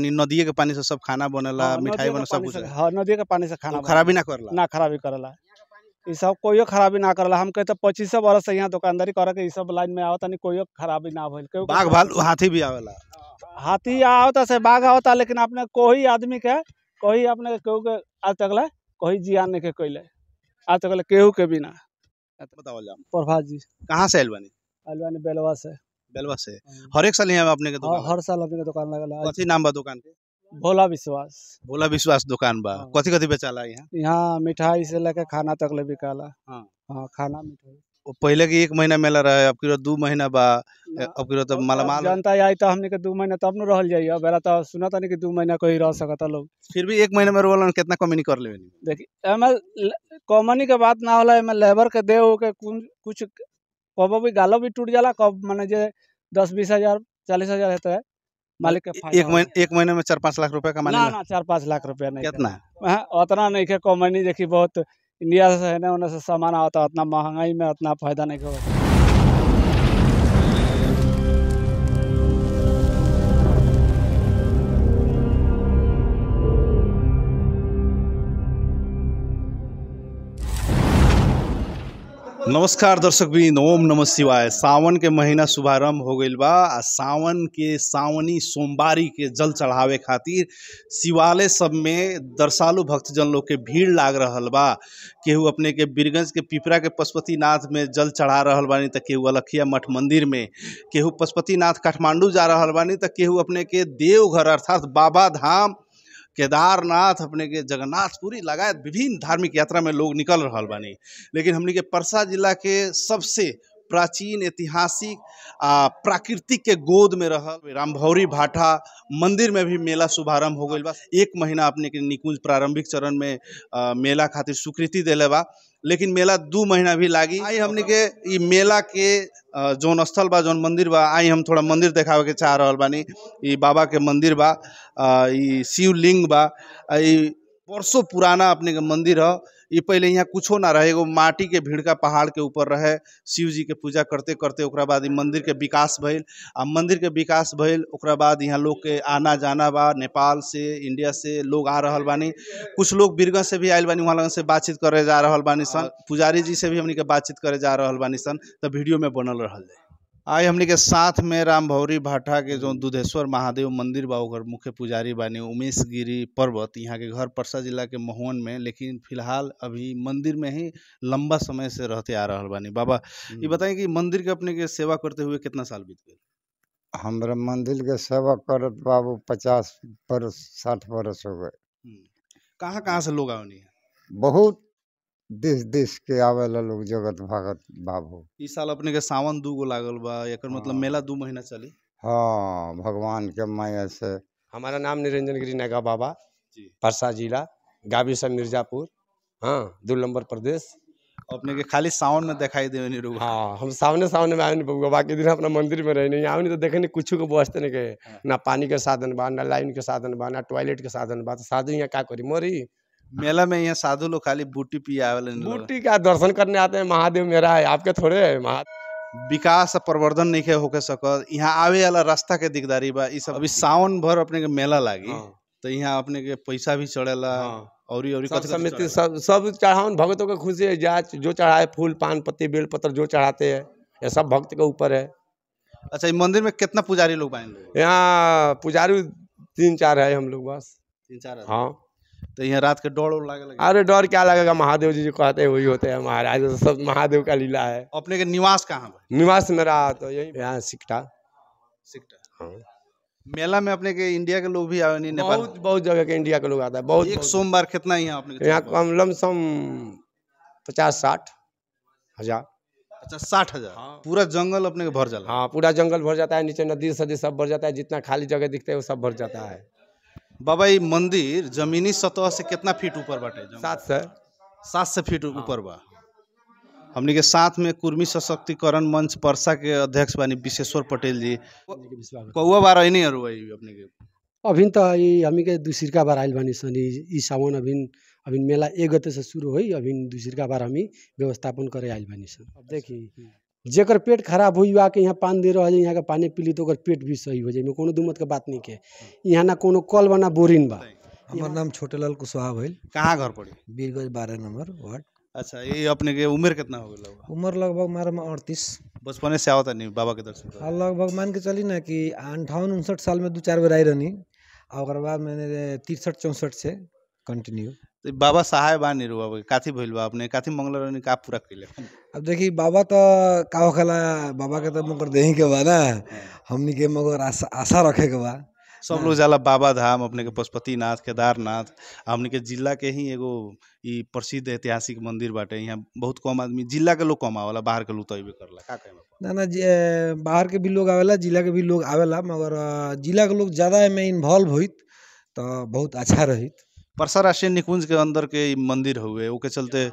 नदिए के पानी से सब खाना बनेला हाँ, मिठाई नदिया बने सब कुछ हाँ। नदी के पानी से खाना तो खराबी ना करला? ना खराबी करला। ई सब कोइयो खराबी ना करला। हम कहते पच्चीस बरस से यहाँ दुकानदारी करे के सब लाइन में आवता नहीं कोइयो खराबी ना भइल बाघ भालू हाथी भी आवेला। हाथी आवता से बाघ आवता लेकिन अपने कोई आदमी के कोई अपने केहू के आज तक कोई जियान नहीं के कोइले। आज तक केहू के बिना। जाम। प्रभात जी। कहाँ से आइल बानी बेलवा से। बेलवा से। हर एक साल यहाँ अपने के हाँ, दुकान हर साल अपने के दुकान लगल है कथी नाम बा दुकान के? भोला विश्वास। भोला विश्वास दुकान बा। हाँ। कथी कथी बेचाला यहाँ? यहाँ मिठाई से लेके खाना तक ले बिकाला। हाँ। हाँ खाना मिठाई। पहले के एक महीना मेला रहे अब की दू महीना बा। अब की तो अब मालामाल जनता आई तो हमने के दू महीना तब न रहल जाइए। बेला तो सुना था नहीं कि दू महीना कोई रह सकता लोग फिर भी एक महीना में रोलन कितना कमी नहीं कर लेवे देखी एमे कॉमनी के बात ना होला एमे लेबर के दे के कुछ कबो भी गालो भी टूट जाला कब माने जे दस बीस हज़ार चालीस हज़ार हेते है मालिक के एक महीने एक महीने में चार पाँच लाख रुपए का कमाने ना ना चार पाँच लाख रुपया नहीं कितना हाँ, उतना नहीं के कॉमनी देखी बहुत इंडिया से है ना उन्हें सामान आता उतना महँगाई में उतना फ़ायदा नहीं के नमस्कार दर्शक बिन ओम नमः शिवाय। सावन के महीना शुभारंभ हो गई बा सावन के सावनी सोमवारी के जल चढ़ावे खातिर शिवालय सब में दर्शालु भक्तजन लोग के भीड़ लाग रहल बा। केहू अपने के बीरगंज के पिपरा के पशुपतिनाथ में जल चढ़ा रहल बानी त केहू अलखिया मठ मंदिर में, केहू पशुपतिनाथ काठमांडू जा रहल बानी त केहू अपने के देवघर अर्थात बाबा धाम केदारनाथ अपने के जगन्नाथपुरी लगायत विभिन्न धार्मिक यात्रा में लोग निकल रहा बानी। लेकिन हमने के परसा जिला के सबसे प्राचीन ऐतिहासिक आ प्राकृतिक के गोद में रहल रामभौरी भाटा मंदिर में भी मेला शुभारंभ हो गए बा। एक महीना अपने के निकुंज प्रारंभिक चरण में आ, मेला खातिर स्वीकृति दिले बा। लेकिन मेला दो महीना भी लागी। आई हमने के ये मेला के जौन स्थल बा जौन मंदिर बा आई हम थोड़ा मंदिर देखावे के चाह रहा बानी। ये बाबा के मंदिर बा शिवलिंग बा। ये पुराना अपने के मंदिर ह। ई पहले यहाँ कुछो ना रहे एगो माटी के भीड़ का पहाड़ के ऊपर रहे शिव जी के पूजा करते करते ओकरा बाद मंदिर के विकास भइल। आ मंदिर के विकास भइल ओकरा बाद यहाँ लोग के आना जाना बा नेपाल से इंडिया से लोग आ रहा बानी। कुछ लोग बीरगंज से भी आयल बानी वहाँ लगन से बातचीत करे जा रहा बानी सन। पुजारी जी से भी हमनी के बातचीत करे जा रहा बानी सन तो वीडियो में बनल रहल आई हमनी के साथ में राम भौरी भाटा के जो दुधेश्वर महादेव मंदिर बा ओकर मुख्य पुजारी बानी उमेश गिरी पर्वत। यहाँ के घर परसा जिला के महुवन में लेकिन फ़िलहाल अभी मंदिर में ही लंबा समय से रहते आ रहा बानी। बाबा ये बताएँ कि मंदिर के अपने के सेवा करते हुए कितना साल बीत गए हमरा मंदिर के सेवा करत बाबू पचास बरस साठ बरस हो गए। कहाँ कहाँ से लोग आवनी है? बहुत देश देश के आवेला लोग जगत भागत बाबू। इस साल अपने के सावन दू गो लागल बा एकर मतलब हाँ। मेला दू महीना चली। हाँ भगवान के माया से। हमारा नाम निरंजन गिरी नगा बाबा जी। परसा जिला गावी सब मिर्जापुर। हाँ दो नंबर प्रदेश। अपने के खाली सावन में दिखाई देवनी लोग हाँ हम सामने सामने में आए नहीं बबुआ बाकी दिन अपना मंदिर में रहे नहीं। आवे नहीं तो देखे नहीं कुछ को व्यवस्था नहीं के हाँ। ना पानी के साधन बा ना लाइन के साधन बा ना टॉयलेट के साधन बा तो साधु यहाँ क्या करी? मोरी। मेला में यहाँ साधु लोग खाली बूटी आवेला बूटी का दर्शन करने आते हैं महादेव मेरा है आपके थोड़े है महा विकास प्रवर्धन नहीं के होके सकत यहाँ आवे वाला रास्ता के दिकदारी बा सब अभी सावन भर अपने के मेला लागी हाँ, तो यहाँ अपने के पैसा भी चढ़ेला और औरी औरी सब समिति सब सब चढ़ावन भक्तों को खुशी है जाच जो चढ़ाए फूल पान पत्ती बेल पत्र जो चढ़ाते हैं ये सब भक्त के ऊपर है। अच्छा ई मंदिर में कितना पुजारी लोग लोग यहाँ पुजारी तीन चार है हम लोग बस। तीन चार। हाँ। तो यहाँ रात के डर उड़ लागे लगे। अरे डर क्या लगेगा? महादेव जी जो कहते हैं वही होते हैं महाराज। तो सब महादेव का लीला है। अपने के निवास कहाँ बा निवास मेरा तो यही यहाँ सिकटा। सिकटा। हाँ। मेला में अपने के इंडिया के लोग भी आवे नहीं नेपाल बहुत बहुत जगह के इंडिया के लोग आता है। बहुत एक सोमवार कितना यहाँ अपने यहाँ? कम लमसम पचास साठ हज़ार। अच्छा साठ हज़ार। हाँ। पूरा जंगल अपने के भर जाला हाँ पूरा जंगल भर जाता है नीचे नदी सदी सब भर जाता है। जितना खाली जगह दिखते है वो सब भर जाता है। बाबा ये मंदिर जमीनी सतह से कितना फीट ऊपर बाटे? सात से। सात से फीट ऊपर बा। हमनी के साथ में कुर्मी सशक्तिकरण मंच परसा के अध्यक्ष बानी विशेश्वर पटेल जी। कौआ बार नहीं अरु अपने के? अभिन त हामी के दुसिरका बार आइल बानी सन। ई सावन अभिन अभिन मेला एक गते से शुरू होई अभिन दुसिरका बार हामी व्यवस्थापन करे आइल बानी सन। अब देखी। जेकर पेट खराब हुई आके यहाँ पानी दे रहा है यहाँ का पानी पी ली तो पेट भी सही हो जाए। में कोनो दुमत के बात नहीं के। यहाँ ना कोनो कल बना बोरिंग बा। हमार नाम छोटेलाल कुशवाहा भइल। कहाँ घर पड़ी? बीरगंज बारह नंबर वार्ड। अच्छा ये अपने के उम्र कितना हो गया उम्र लगभग हमारा में अड़तीस। बचपने से आवता नहीं बाबा के दर्शन? और लगभग मान के चली ना कि अंठावन उनसठ साल में दो चार बेर आई रहनी और बाद मैंने तिरसठ चौंसठ से कंटिन्यू तो बाबा सहाय बा नहीं रुआ काथी भइल बा अपने काथी मंगल रहनी का पूरा कइले अब देखी बाबा तो का होखेला बाबा के तो मगर देही के बा ना। हमनी के मगर आशा, आशा रखे के बा। सब लोग जाला बाबा धाम अपने के पशुपतिनाथ केदारनाथ हमने के जिला के ही एगो ई प्रसिद्ध ऐतिहासिक मंदिर बाटे। यहाँ बहुत कम आदमी जिला के लोग कम आवेला बाहर के लोग तो करला का कहे ना ना बाहर के भी लोग आवेला जिला के भी लोग आवेला मगर जिला के लोग ज़्यादा इन्वॉल्व होइत तो बहुत अच्छा रहित। परसा राष्ट्रीय निकुंज के अंदर के मंदिर हुए ओके चलते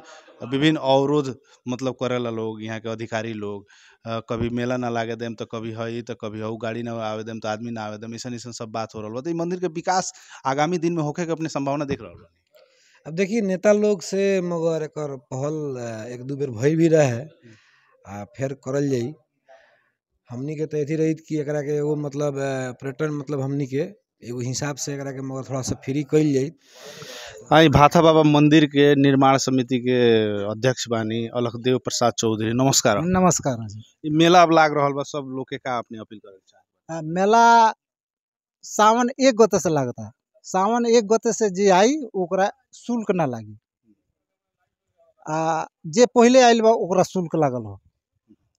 विभिन्न अवरोध मतलब करेला लोग यहाँ के अधिकारी लोग अ, कभी मेला ना लागे देम तो कभी हई तो कभी हऊ गाड़ी ना आवे देम तो आदमी ना आवे देम ऐसा ऐसा सब बात हो रहा तो मंदिर के विकास आगामी दिन में होके के अपने संभावना देख रहा अब देखिए नेता लोग से मगर एकर पहल एक दू बेर भई भी रहे आ फिर करल जाई। हमनी के तो एथी रही कि एकरा के एगो मतलब पर्यटन मतलब हमनी के एगो हिसाब से एकरा के मगर थोड़ा सा फ्री कइल जाई। हाँ भाथा बाबा मंदिर के निर्माण समिति के अध्यक्ष बानी अलखदेव प्रसाद चौधरी। नमस्कार। नमस्कार मेला अब लाग रहल बा सब लोग के का अपने अपील करे मेला सावन एक गते से लगता। सावन एक गते से जे आई ओकरा शुल्क ना लागी। आ जे पहले आइल बा ओकरा शुल्क लागल हो।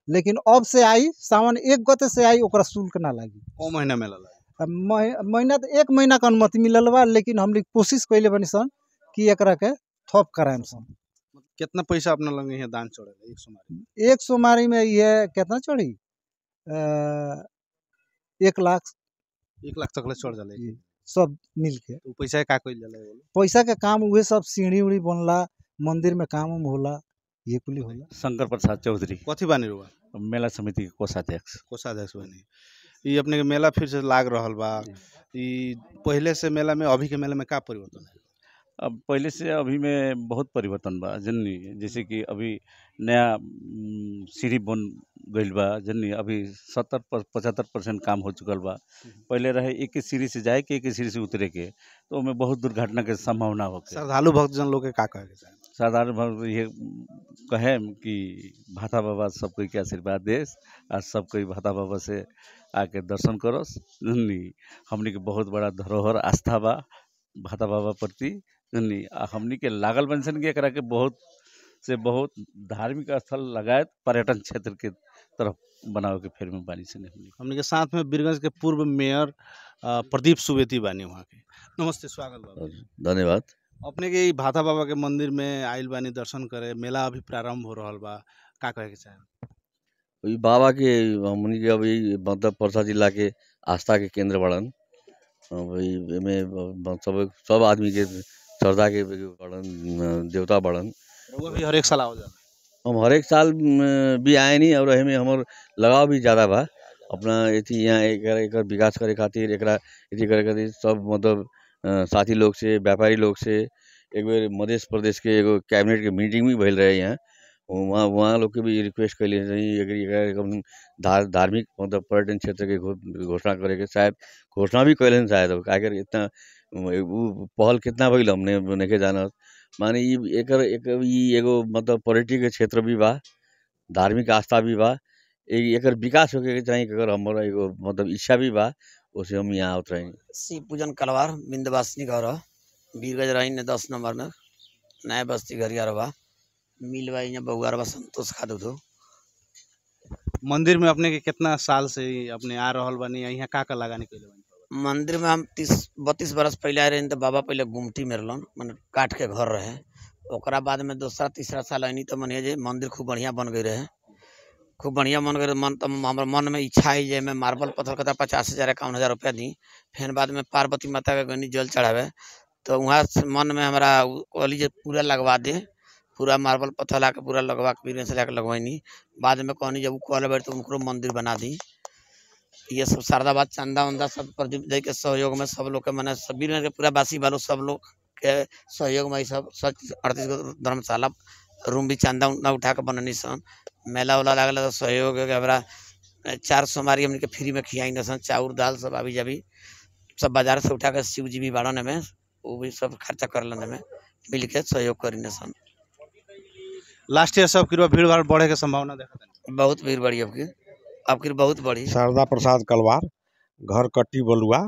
लेकिन अब से आई सावन एक गते से आई ओकरा शुल्क ना लागी। ओ महीना मेला लागी महीना तो एक महीना के अनुमति मिलल बा लेकिन हम लोग कोशिश कैले बनी सन कि एकरा के थप कराएम सन। कितना पैसा अपना लगे यहाँ दान चढ़ेला एक सोमवारी एक सोमवारी में ये कितना चढ़ी? एक लाख। एक लाख तक चढ़ जाला जी। सब मिल के तो पैसा के का कइल जाला एगो? पैसा के काम उहे सब सीढ़ी उढ़ी बनला मंदिर में काम उम होला ये कुली होला। शंकर प्रसाद चौधरी। कथी बानी रुआ मेला समिति के कोषाध्यक्ष। कोषाध्यक्ष बानी। ई अपने के मेला फिर से लाग रहल बा। पहले से मेला में अभी के मेला में का परिवर्तन है? अब पहले से अभी में बहुत परिवर्तन बा जननी। जैसे कि अभी नया सीढ़ी बन गई बा जननी। अभी सत्तर पचहत्तर परसेंट काम हो चुकल बा। पहले रहे एक ही सीढ़ी से जाए के एक ही सीढ़ी से उतरे के तो ओमे बहुत दुर्घटना के संभावना होके। श्रद्धालु भक्तजन लोग के का कहे साधारण भक्त ये कहे कि भाता बाबा सब कोई के आशीर्वाद देश आ सब कोई भाता बाबा से आके दर्शन करस। जननी हमनी के बहुत बड़ा धरोहर आस्था बा भाता बाबा प्रति। जननी आ हमनी के लागल बंसन के एकरा के बहुत से बहुत धार्मिक स्थल लगायत पर्यटन क्षेत्र के तरफ़ बनावे के फेर में बानी से हमने। के साथ में बीरगंज के पूर्व मेयर प्रदीप सुवेदी बानी वहाँ के नमस्ते स्वागत बा धन्यवाद। अपने के भाता बाबा के मंदिर में आइल बानी दर्शन करे मेला अभी प्रारंभ हो रहा बा। का कहे के चाहे बाबा के हमनी के अभी मतलब परसा जिला के आस्था के केंद्र बड़न। एमे सब सब आदमी के श्रद्धा के बड़न देवता बड़न। भी हर एक साल आओ हम हर एक साल भी आए नहीं और एमे हमर लगाव भी ज़्यादा बा। अपना एथी यहाँ एक विकास करे खातिर एक करे खातिर सब मतलब साथी लोग से व्यापारी लोग से एक बेर मध्य प्रदेश के एगो कैबिनेट के मीटिंग भी भइल रहे यहाँ। वहाँ वहाँ लोग के भी रिक्वेस्ट कैले रही धार धार्मिक मतलब पर्यटन क्षेत्र के घोषणा करे के शायद घोषणा भी कैलन शायद अब काहे इतना पहल कितना भइल हमने नइखे जानत माने एक एगो मतलब पर्यटक के क्षेत्र भी बा, धार्मिक आस्था भी बा एकर विकास होके के चाही अगर हमर एगो मतलब इच्छा भी बा ओसे हम यहाँ आवत रही शिव पूजन कलवार, बिंदवासिनी घर। बीरगंज रही दस नंबर में, नया बस्ती घरिया बा मिल बा यहाँ बउआर बा संतोष खादू दो मंदिर में अपने के कितना साल से अपने आ रहा बानी यहाँ का का लगानी कैले बानी? मंदिर में हम तीस बत्तीस बरस पहले आए रही तो बाबा पहले गुमटी में रहलन मैंने काट के घर रहे। ओकरा बाद में दूसरा तीसरा साल आनी तो मनिए जे मंदिर खूब बढ़िया बन गई रहे। खूब बढ़िया बन गई रहे। मन तो हमारे मन में इच्छा है जे मैं मार्बल पत्थर कहता पचास हज़ार इक्यावन हज़ार रुपया दी। फिर बाद में पार्वती माता के गनी जल चढ़ावे। तो वहाँ मन में हमारा कहली पूरा लगवा दे। पूरा मार्बल पत्थर ला के पूरा लगवा के बीरगंज से लाके लगवैनी बाद में कहनी, जब उ कहले बैठ तो उनको मंदिर बना दी। ये सब शारदाबाद चंदा उंदा सब प्रदीप दे के सहयोग में सब लोग के मैंने बीरगंज के पूरा बासी बालू सब लोग के सहयोग में सब सच अड़तीस गो धर्मशाला रूम भी चंदा उंदा उठा के बननी सन। मेला उला लागल तो सहयोग के हमरा चार सोमवारी हमने के फ्री में खियाई सन। चाउर दाल सब अभी जभी सब बाज़ार से उठा के शिव जी भी बाड़न में वो भी सब खर्चा कर लेने में मिल के सहयोग करी न सन। लास्ट ईयर सब किरवा भीड़ भाड़ बढ़े के संभावना देखा बहुत भीड़ बढ़ी अब की। अब की बहुत बढ़ी। शारदा प्रसाद कलवार घर कट्टी बलुआ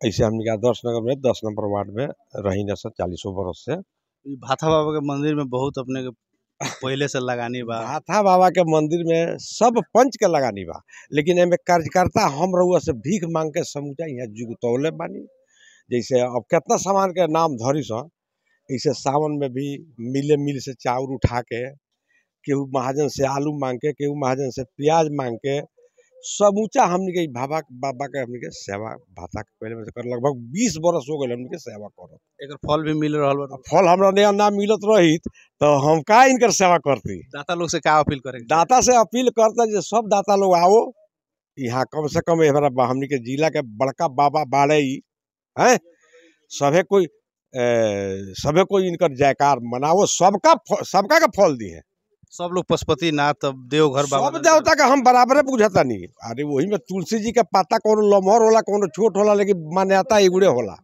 ऐसे हमने का दस नगर में दस नंबर वार्ड में रही न सर चालीसों बरस से। भाथा बाबा के मंदिर में बहुत अपने के पहले से लगानी बा। भाथा बाबा के मंदिर में सब पंच के लगानी बा। लेकिन एमे कार्यकर्ता हम रहुआ से भीख मांग के समूचा यहाँ जुगतौले बानी। जैसे अब कितना सामान के नाम धरी सन ऐसे सावन में भी मिले मिल से चाउर उठा के केहू महाजन से आलू मांग के केहू महाजन से प्याज मांग के समूचा हमने के बाबा बाबा के हमने के सेवा भाता के पहले में कर लगभग बीस बरस हो गए हमने के सेवा करत। एकर फल भी मिल रहा बा। फल हमरा नया ना मिलत रहित तो हम का इनकर सेवा करती? दाता लोग से क्या अपील करेंगे दाता से अपील करता जे सब दाता लोग आओ यहाँ कम से कम हमारा बा- के जिला के बड़का बाबा बाड़े हैं? सभे कोई ए, को इनकर जयकार मनाओ सबका सबका का फल दी है सब लोग पशुपति नाथ अब देवघर बाबा सब देवता का हम बराबर बुझाता नहीं। अरे वही में तुलसी जी का पाता कौन लमहर होला कौन छोट होला लेकिन मान्यता एगुड़े होला।